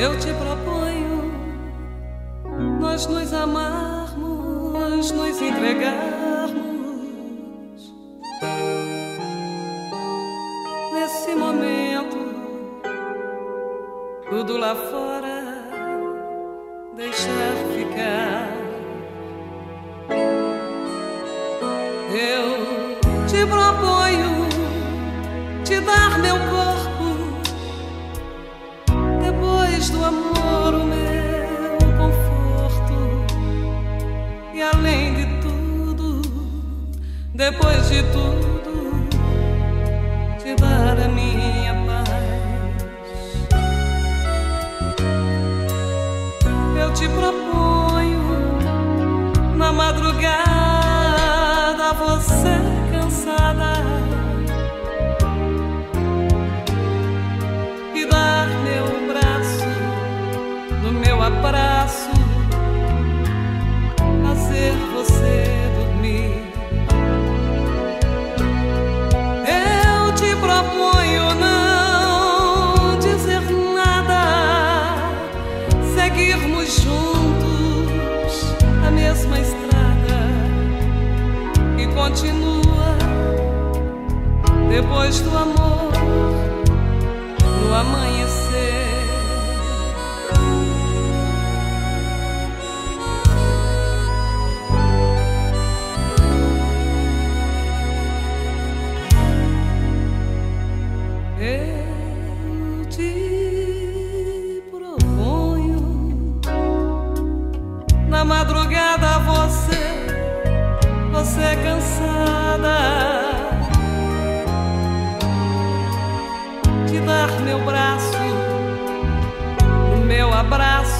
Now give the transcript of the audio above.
Eu te proponho nós nos amarmos, nos entregarmos. Nesse momento, tudo lá fora deixar ficar. Eu te proponho te dar depois de tudo, te dar a minha paz. Eu te proponho na madrugada você cansada e dar meu braço no meu abraço, seguirmos juntos a mesma estrada que continua depois do amor no amanhecer. Meu braço, o meu abraço,